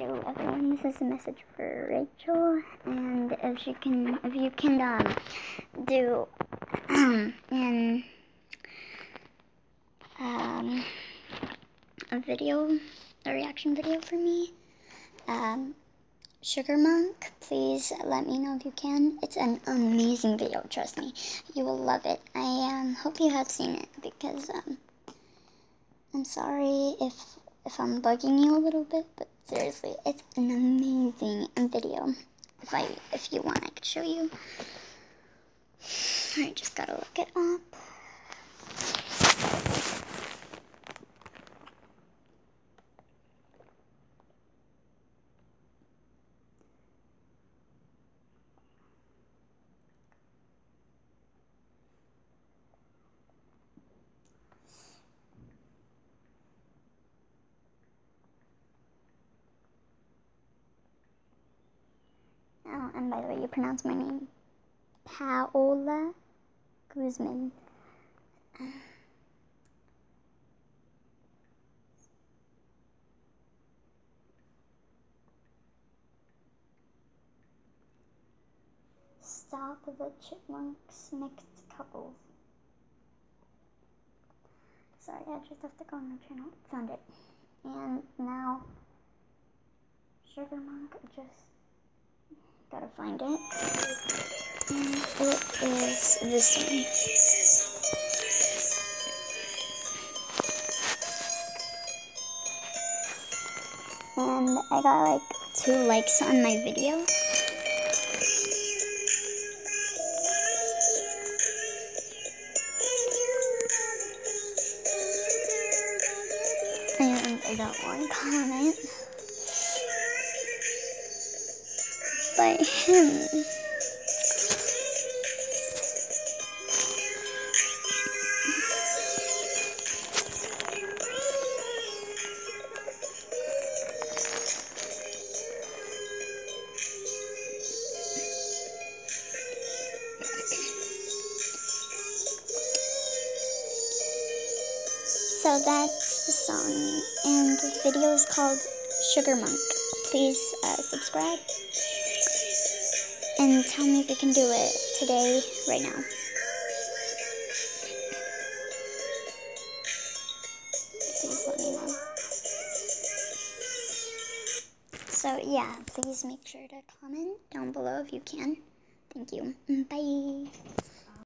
Everyone, this is a message for Rachel, and if she can, if you can, um, do, in, um, a video, a reaction video for me, um, Sugar Monk, please let me know if you can. It's an amazing video, trust me. You will love it. I, um, hope you have seen it, because, um, I'm sorry if, if I'm bugging you a little bit, but seriously, it's an amazing video. If I, if you want, I could show you. I just gotta look it up. And by the way, you pronounce my name Paola Guzman. Stop the chipmunks mixed couples. Sorry, I just have to go on the channel. Found it. And now, Sugar Monk just gotta find it. And it is this one. And I got like two likes on my video. And I got one comment by him. So that's the song, and the video is called Sugar Monk. Please uh, subscribe and tell me if you can do it today, right now. Please let me know. So, yeah, please make sure to comment down below if you can. Thank you. Mm, bye.